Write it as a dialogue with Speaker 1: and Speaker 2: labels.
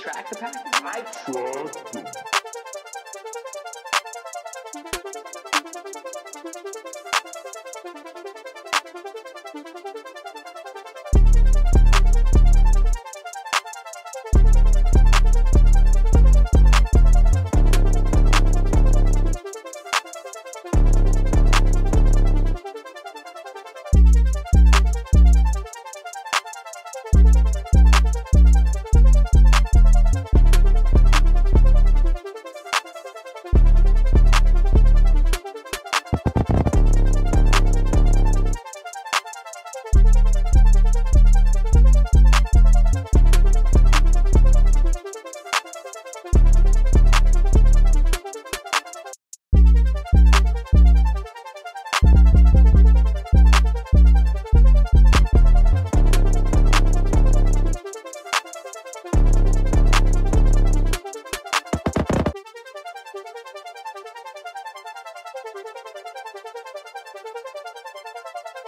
Speaker 1: track the package?
Speaker 2: I tracked them.